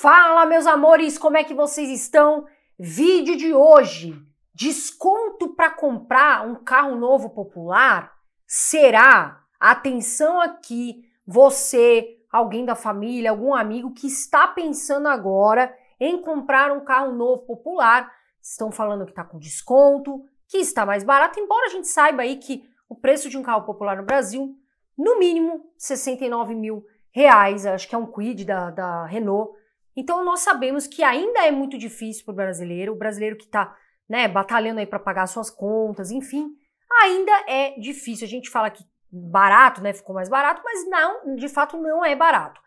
Fala, meus amores, como é que vocês estão? Vídeo de hoje: desconto para comprar um carro novo popular? Será? Atenção aqui, você, alguém da família, algum amigo que está pensando agora em comprar um carro novo popular, estão falando que está com desconto, que está mais barato, embora a gente saiba aí que o preço de um carro popular no Brasil, no mínimo 69 mil reais, acho que é um Quid da, da Renault, então nós sabemos que ainda é muito difícil para o brasileiro, o brasileiro que está né, batalhando aí para pagar suas contas, enfim, ainda é difícil. A gente fala que barato, né, ficou mais barato, mas não, de fato não é barato.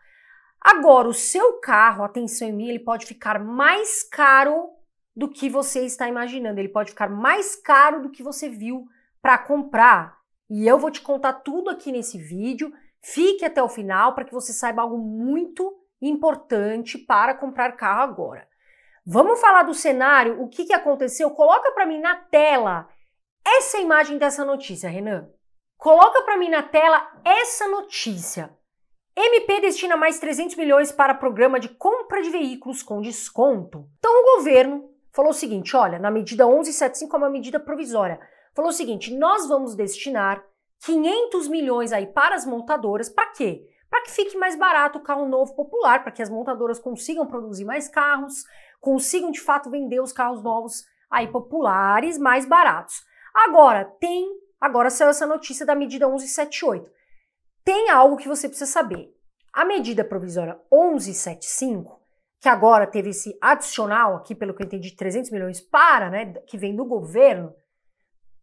Agora, o seu carro, atenção em mim, ele pode ficar mais caro do que você está imaginando. Ele pode ficar mais caro do que você viu para comprar. E eu vou te contar tudo aqui nesse vídeo. Fique até o final para que você saiba algo muito importante para comprar carro agora. Vamos falar do cenário, o que, que aconteceu? Coloca para mim na tela essa imagem dessa notícia, Renan. Coloca para mim na tela essa notícia. MP destina mais 300 milhões para programa de compra de veículos com desconto. Então o governo falou o seguinte, olha, na medida 1175 é uma medida provisória. Falou o seguinte, nós vamos destinar 500 milhões aí para as montadoras, para quê? Para que fique mais barato o carro novo popular, para que as montadoras consigam produzir mais carros, consigam de fato vender os carros novos aí populares mais baratos. Agora, tem, agora saiu essa notícia da medida 1178. Tem algo que você precisa saber. A medida provisória 1175, que agora teve esse adicional aqui, pelo que eu entendi, 300 milhões para, né, que vem do governo,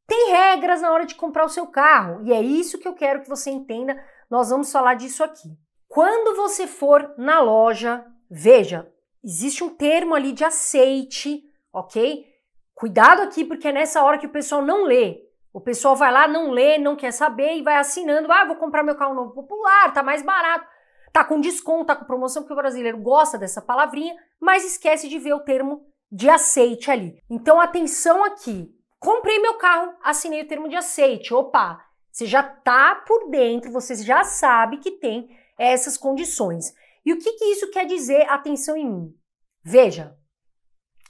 tem regras na hora de comprar o seu carro. E é isso que eu quero que você entenda nós vamos falar disso aqui. Quando você for na loja, veja, existe um termo ali de aceite, ok? Cuidado aqui, porque é nessa hora que o pessoal não lê. O pessoal vai lá, não lê, não quer saber e vai assinando. Ah, vou comprar meu carro novo popular, tá mais barato, tá com desconto, tá com promoção, porque o brasileiro gosta dessa palavrinha, mas esquece de ver o termo de aceite ali. Então, atenção aqui. Comprei meu carro, assinei o termo de aceite. Opa, você já está por dentro, você já sabe que tem essas condições. E o que, que isso quer dizer? Atenção em mim. Veja,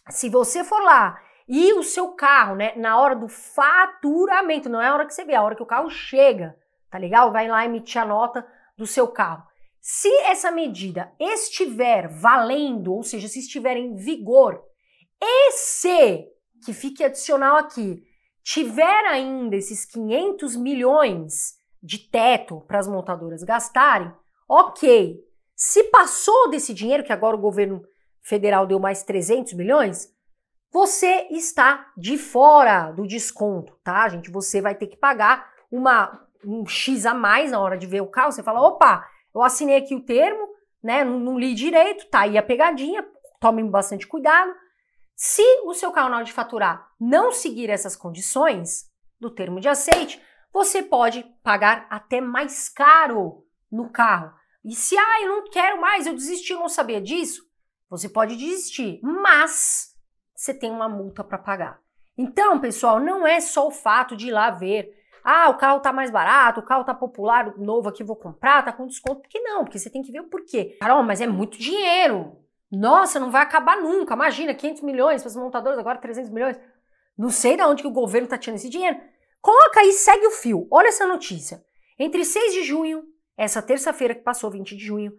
se você for lá e o seu carro, né, na hora do faturamento, não é a hora que você vê, é a hora que o carro chega, tá legal? Vai lá emitir a nota do seu carro. Se essa medida estiver valendo, ou seja, se estiver em vigor, e se, que fique adicional aqui, tiver ainda esses 500 milhões de teto para as montadoras gastarem, ok. Se passou desse dinheiro, que agora o governo federal deu mais 300 milhões, você está de fora do desconto, tá, gente? Você vai ter que pagar uma, um X a mais na hora de ver o carro. Você fala, opa, eu assinei aqui o termo, né? Não, não li direito, tá aí a pegadinha, tome bastante cuidado. Se o seu canal de faturar não seguir essas condições do termo de aceite, você pode pagar até mais caro no carro. E se, ah, eu não quero mais, eu desisti, eu não sabia disso, você pode desistir, mas você tem uma multa para pagar. Então, pessoal, não é só o fato de ir lá ver, ah, o carro tá mais barato, o carro tá popular, novo aqui vou comprar, tá com desconto, porque não, porque você tem que ver o porquê. Carol, mas é muito dinheiro. Nossa, não vai acabar nunca. Imagina, 500 milhões para os montadores, agora 300 milhões. Não sei de onde que o governo está tirando esse dinheiro. Coloca aí, segue o fio. Olha essa notícia. Entre 6 de junho, essa terça-feira que passou, 20 de junho,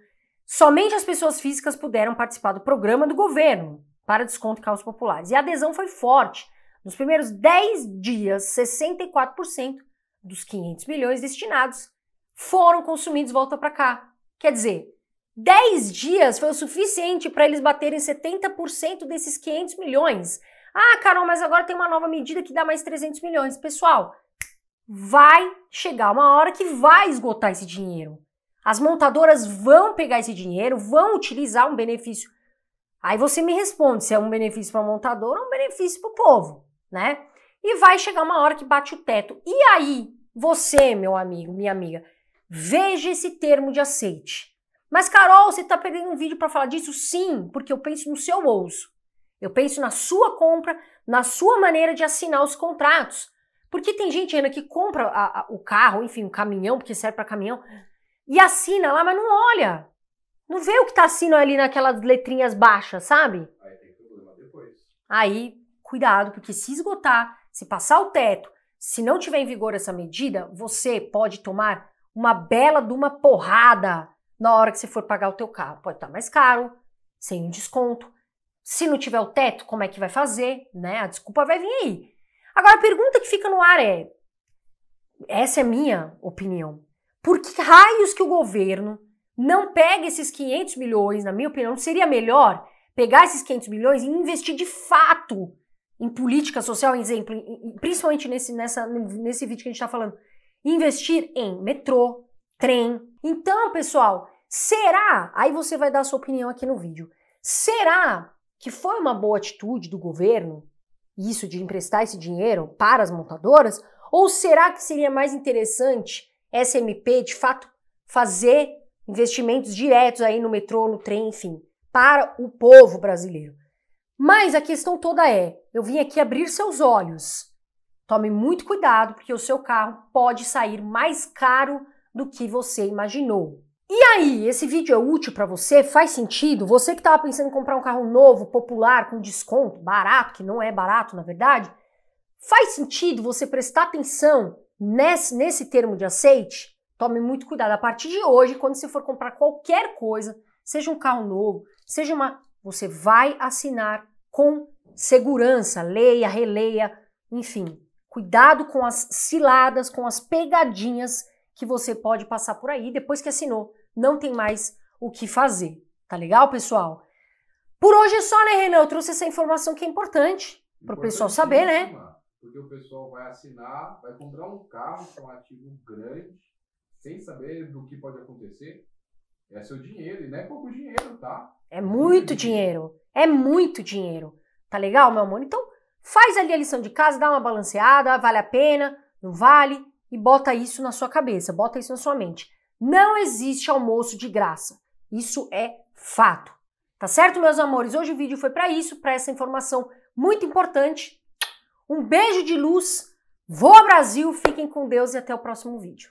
somente as pessoas físicas puderam participar do programa do governo para desconto em carros populares. E a adesão foi forte. Nos primeiros 10 dias, 64% dos 500 milhões destinados foram consumidos volta para cá. Quer dizer, 10 dias foi o suficiente para eles baterem 70% desses 500 milhões. Ah, Carol, mas agora tem uma nova medida que dá mais 300 milhões. Pessoal, vai chegar uma hora que vai esgotar esse dinheiro. As montadoras vão pegar esse dinheiro, vão utilizar um benefício. Aí você me responde se é um benefício para a montadora ou um benefício para o povo, né? E vai chegar uma hora que bate o teto. E aí, você, meu amigo, minha amiga, veja esse termo de aceite. Mas, Carol, você está perdendo um vídeo para falar disso? Sim, porque eu penso no seu bolso. Eu penso na sua compra, na sua maneira de assinar os contratos. Porque tem gente ainda que compra a, a, o carro, enfim, o caminhão, porque serve para caminhão, e assina lá, mas não olha. Não vê o que tá assinando ali naquelas letrinhas baixas, sabe? Aí tem problema depois. Aí, cuidado, porque se esgotar, se passar o teto, se não tiver em vigor essa medida, você pode tomar uma bela de uma porrada na hora que você for pagar o teu carro. Pode estar mais caro, sem um desconto. Se não tiver o teto, como é que vai fazer, né? A desculpa vai vir aí. Agora a pergunta que fica no ar é: essa é minha opinião. Por que raios que o governo não pega esses 500 milhões, na minha opinião, seria melhor pegar esses 500 milhões e investir de fato em política social, exemplo, principalmente nesse, nessa, nesse vídeo que a gente está falando, investir em metrô, trem. Então, pessoal, será? Aí você vai dar a sua opinião aqui no vídeo. Será que foi uma boa atitude do governo, isso de emprestar esse dinheiro para as montadoras? Ou será que seria mais interessante SMP de fato fazer investimentos diretos aí no metrô, no trem, enfim, para o povo brasileiro? Mas a questão toda é: eu vim aqui abrir seus olhos. Tome muito cuidado, porque o seu carro pode sair mais caro do que você imaginou. E aí, esse vídeo é útil para você? Faz sentido? Você que estava pensando em comprar um carro novo, popular, com desconto, barato, que não é barato na verdade, faz sentido você prestar atenção nesse, nesse termo de aceite? Tome muito cuidado. A partir de hoje, quando você for comprar qualquer coisa, seja um carro novo, seja uma. Você vai assinar com segurança, leia, releia, enfim. Cuidado com as ciladas, com as pegadinhas que você pode passar por aí depois que assinou não tem mais o que fazer. Tá legal, pessoal? Por hoje é só, né, Renan? Eu trouxe essa informação que é importante para o pessoal saber, né? Porque o pessoal vai assinar, vai comprar um carro com um ativo grande, sem saber do que pode acontecer. É seu dinheiro, e não é pouco dinheiro, tá? É muito dinheiro. É muito dinheiro. Tá legal, meu amor? Então, faz ali a lição de casa, dá uma balanceada, vale a pena, não vale, e bota isso na sua cabeça, bota isso na sua mente. Não existe almoço de graça. Isso é fato. Tá certo, meus amores? Hoje o vídeo foi para isso, para essa informação muito importante. Um beijo de luz. Voa Brasil, fiquem com Deus e até o próximo vídeo.